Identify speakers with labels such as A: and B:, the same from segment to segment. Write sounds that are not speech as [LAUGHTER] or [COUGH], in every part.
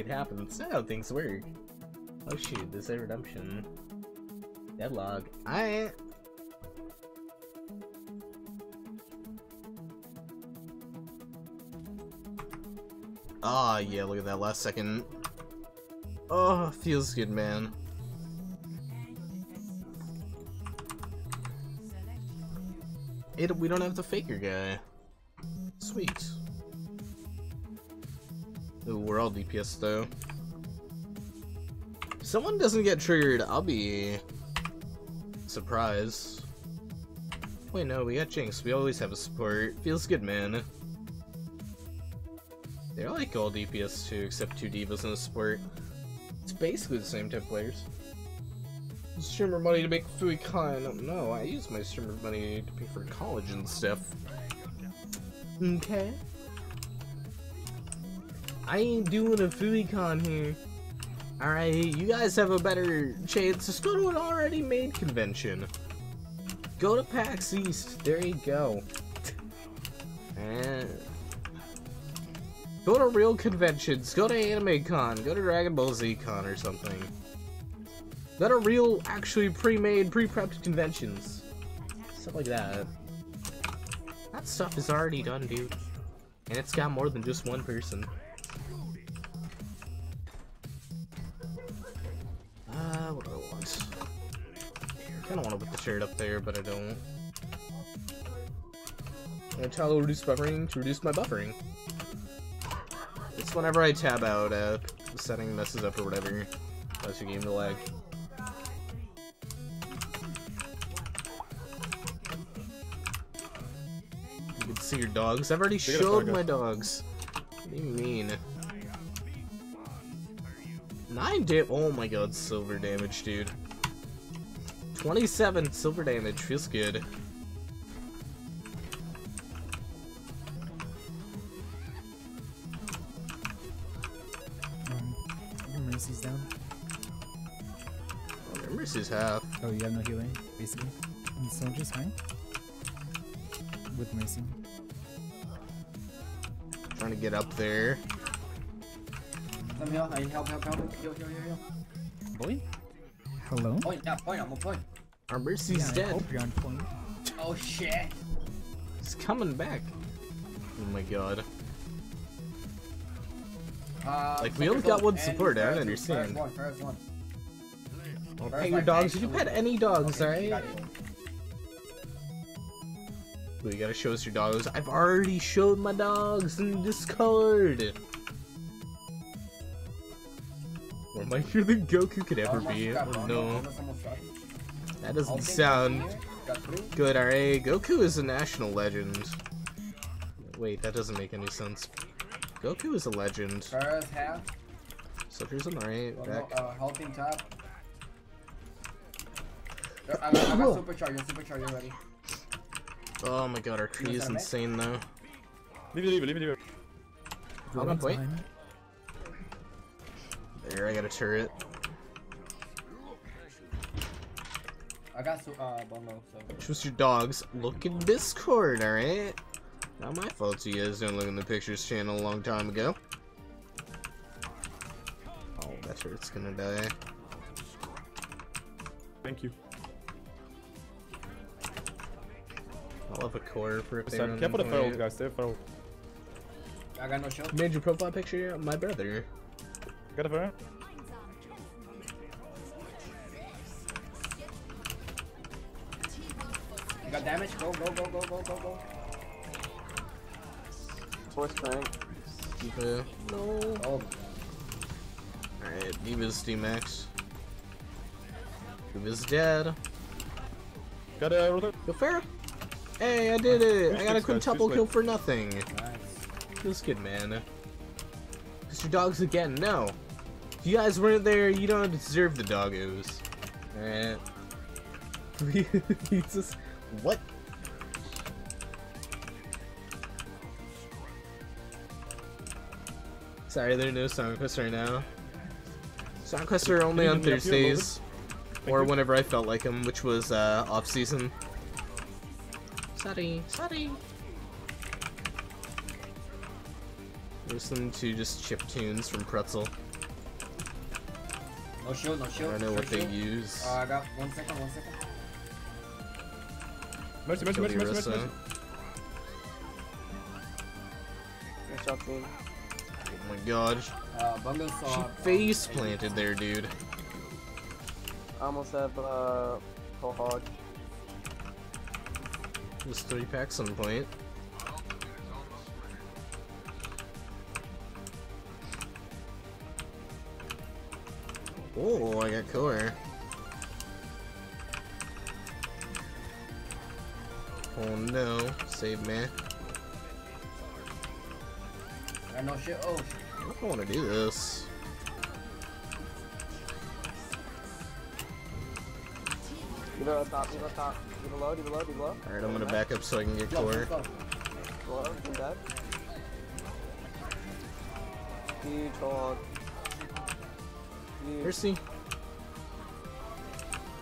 A: it happens. That's how things work. Oh shoot, this is redemption. Deadlock. I. Ah, yeah, look at that last second. Oh, feels good, man. It, we don't have the faker guy. Sweet. Ooh, we're all DPS though. If someone doesn't get triggered, I'll be surprised. Wait, no, we got Jinx. We always have a support. Feels good, man. They're like all DPS too, except two D.Vas and a support. It's basically the same type of players. Streamer money to make food con. No, I use my streamer money to pay for college and stuff. Okay. I ain't doing a FueyCon here. Alright, you guys have a better chance. Just go to an already made convention. Go to PAX East. There you go. and go to real conventions. Go to Anime Con. Go to Dragon Ball Z Con or something. Go to real, actually pre-made, pre-prepped conventions. Stuff like that. That stuff is already done, dude. And it's got more than just one person. I kinda want to put the shirt up there, but I don't. I'm gonna toggle reduce buffering to reduce my buffering. It's whenever I tab out, uh, the setting messes up or whatever. That's your game to lag. You can see your dogs. I've already showed my dogs. What do you mean? Nine da- oh my god, silver damage, dude. 27 silver damage, feels good.
B: Um, your mercy's down.
A: Oh, your mercy's half.
B: Oh, you have no healing, basically. And soldier's fine. With mercy.
A: Trying to get up there.
C: Some heal, I help, help, help. Heal, heal, heal, heal.
B: Boy? Hello?
C: Point, yeah, point, I'm on point.
A: Our mercy's
B: yeah, I
A: dead.
B: hope you're on point.
C: Oh shit.
A: He's coming back. Oh my god.
C: Uh,
A: Like, we only got one support, I don't
C: first-
A: understand.
C: First one, first one.
A: Well, pet your
C: like,
A: dogs. You can
C: actually-
A: pet any dogs,
C: Okay, you
A: alright? you gotta show us your dogs. I've already showed my dogs in Discord. More mightier than Goku could ever be.
C: got
A: Oh,
C: one,
A: no,
C: almost, almost got it.
A: that doesn't sound
C: here, got three.
A: good, alright? Goku is a national legend. Wait, that doesn't make any sense. Goku is a legend.
C: First half.
A: Soldier's on the right, back.
C: uh, helping top. Uh, I got, I got [COUGHS] supercharger, supercharger ready.
A: Oh my god, our tree is insane though.
D: Leave it, leave it, leave it, leave it.
A: Hold on,
B: Rowan's
A: wait.
B: Behind me.
A: There, I got a turret.
C: I got su uh, bundle, so.
A: Choose your dogs. Look in Discord, alright? Not my fault you guys didn't look in the pictures channel a long time ago. Oh, that turret's gonna die.
D: Thank you.
A: I'll have a core for if they
D: Sorry,
A: run
D: careful the
A: into
D: ferals, guys. They're feral.
C: I got no shield.
A: Made your profile picture? My brother.
D: Get a feral.
C: I got damage. Go, go, go, go, go, go, go.
E: Force crank.
A: D.Va. No.
C: Oh,
A: Alright, D.Va's D-Max. D.Va's dead.
D: Got a rotor.
A: Go Pharah. Hey, I did it! I got a
D: Who's next, guys?
A: quintuple kill for nothing.
C: nice.
A: Feels good, man. Mr. dogs again, no. If you guys weren't there, you don't deserve the doggos. Alright. [LAUGHS] Jesus. What? Sorry, there are no song quests right now. Song quests are only on
D: give me up here a little
A: Thursdays. Or
D: you.
A: whenever I felt like them, which was uh, off season. Sorry, sorry. Listen to just chip tunes from Pretzel.
C: No shield, no
A: I don't know what
C: straight
A: they use.
C: Uh, I got one second, one second.
D: Mercy, mercy, mercy, mercy, mercy, mercy.
E: Nice job, team.
A: Oh my god.
C: Uh, bundle
A: She face planted there, dude.
E: I almost have uh, full hog.
A: Just three packs on point. Oh, I got core. Oh no, save me.
C: I got no shit. Oh,
A: I don't want to do this.
E: Leave it on top, leave it on top. Leave it low, leave it low, leave it low.
A: Alright, I'm gonna back up so I can get
C: go,
A: core.
C: let's go.
E: Low, dead. Huge hog. Huge.
A: Mercy.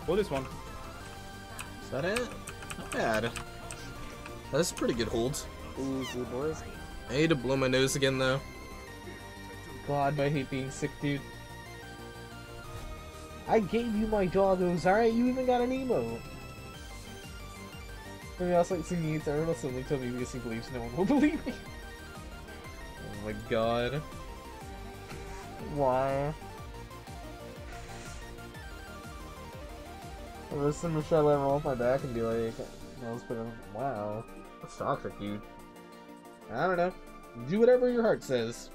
D: Hold this one.
A: Is that it? Not bad. That's a pretty good hold.
E: Easy, boys.
A: I need to blow my nose again though. God, I hate being sick, dude. I gave you my doggos, alright? You even got an emo. I mean, I was like singing it to Earl, suddenly told me because he believes no one will [LAUGHS] believe me. Oh my god. Why? Listen, Michelle let roll off my back and be like, I was putting, wow, that's toxic, dude. I don't know. Do whatever your heart says.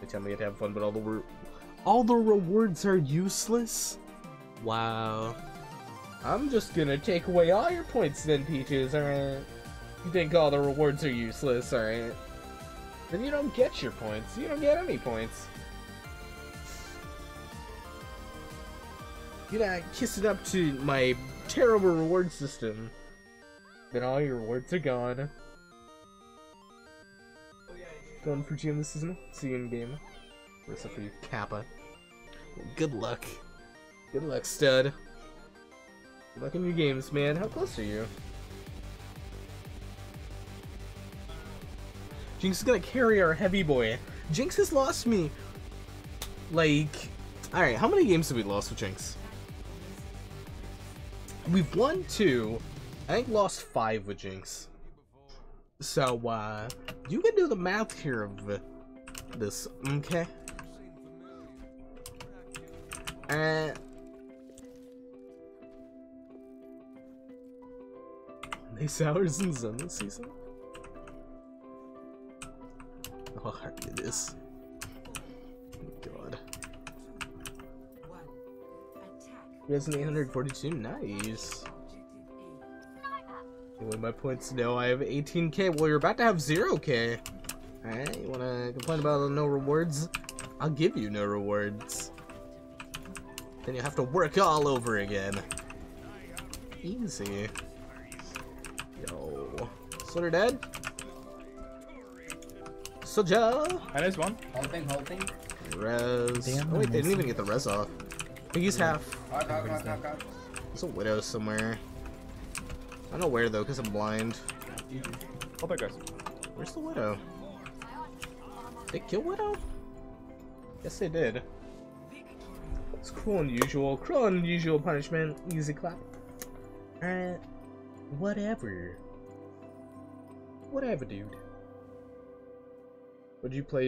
A: They tell me to have fun, but all the all the rewards are useless. Wow. I'm just gonna take away all your points then, Peaches. All right. You think all the rewards are useless? All right. Then you don't get your points. You don't get any points. You know, kiss it up to my terrible reward system. Then all your rewards are gone. Going for GM this season. See you in game. What's up for you, Kappa? Good luck. Good luck, stud. Good luck in your games, man. How close are you? Jinx is gonna carry our heavy boy. Jinx has lost me. Like, alright, how many games have we lost with Jinx? We've won two. I think lost five with Jinx. So, uh, you can do the math here of this, okay? Uh, nice hours in Zen this season. Oh, hard it is. God. He has an 842. Nice. You win my points? No, oh, I have 18k. Well, you're about to have 0k. Alright, you wanna complain about no rewards? I'll give you no rewards. Then you have to work all over again. Easy. Yo. Slitter dead? Soja!
D: And there's one.
C: Halting, halting.
A: Res.
B: Damn,
A: oh, wait, they didn't even get the res off. He's half. There's a widow somewhere. I don't know where though, because I'm blind.
D: Hold back, guys.
A: Where's the widow? They kill widow? Yes, they did. It's cruel and unusual. Cruel and unusual punishment. Easy clap. Uh, whatever. Whatever, dude. Would you play